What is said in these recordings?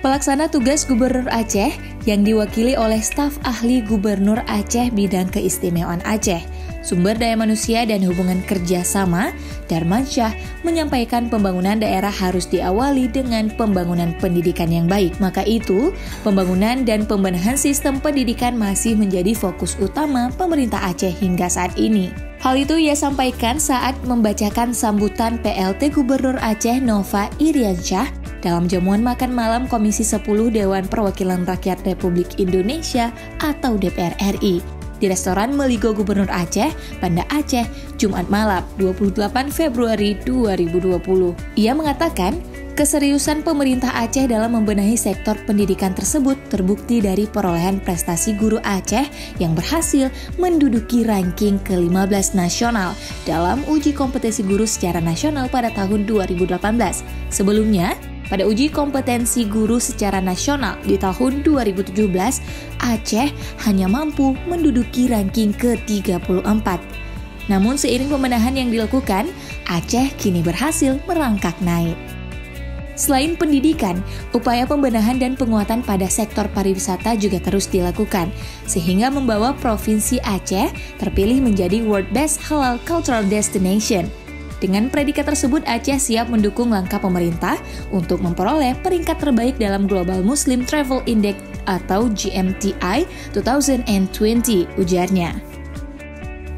Pelaksana tugas Gubernur Aceh yang diwakili oleh staf ahli Gubernur Aceh bidang keistimewaan Aceh, sumber daya manusia dan hubungan kerjasama, Darmansyah menyampaikan pembangunan daerah harus diawali dengan pembangunan pendidikan yang baik. Maka itu, pembangunan dan pembenahan sistem pendidikan masih menjadi fokus utama pemerintah Aceh hingga saat ini. Hal itu ia sampaikan saat membacakan sambutan PLT Gubernur Aceh Nova Iriansyah dalam jamuan makan malam Komisi 10 Dewan Perwakilan Rakyat Republik Indonesia atau DPR RI di restoran Meligo Gubernur Aceh, Banda Aceh, Jumat malam 28 Februari 2020. Ia mengatakan, Keseriusan pemerintah Aceh dalam membenahi sektor pendidikan tersebut terbukti dari perolehan prestasi guru Aceh yang berhasil menduduki ranking ke-15 nasional dalam uji kompetensi guru secara nasional pada tahun 2018. Sebelumnya, pada uji kompetensi guru secara nasional di tahun 2017, Aceh hanya mampu menduduki ranking ke-34. Namun seiring pemenahan yang dilakukan, Aceh kini berhasil merangkak naik. Selain pendidikan, upaya pembenahan dan penguatan pada sektor pariwisata juga terus dilakukan, sehingga membawa Provinsi Aceh terpilih menjadi World Best Halal Cultural Destination – dengan predikat tersebut, Aceh siap mendukung langkah pemerintah untuk memperoleh peringkat terbaik dalam Global Muslim Travel Index atau GMTI 2020, ujarnya.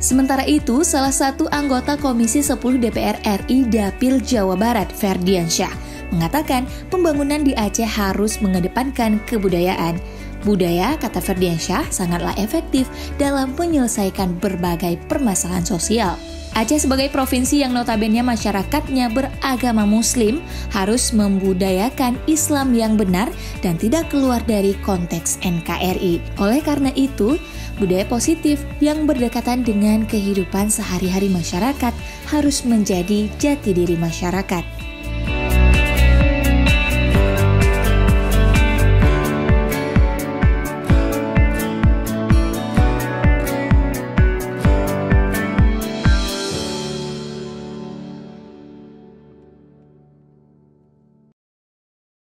Sementara itu, salah satu anggota Komisi 10 DPR RI Dapil Jawa Barat, Ferdiansyah, mengatakan pembangunan di Aceh harus mengedepankan kebudayaan. Budaya, kata Ferdiansyah, sangatlah efektif dalam menyelesaikan berbagai permasalahan sosial. Aceh sebagai provinsi yang notabene masyarakatnya beragama muslim harus membudayakan Islam yang benar dan tidak keluar dari konteks NKRI. Oleh karena itu, budaya positif yang berdekatan dengan kehidupan sehari-hari masyarakat harus menjadi jati diri masyarakat.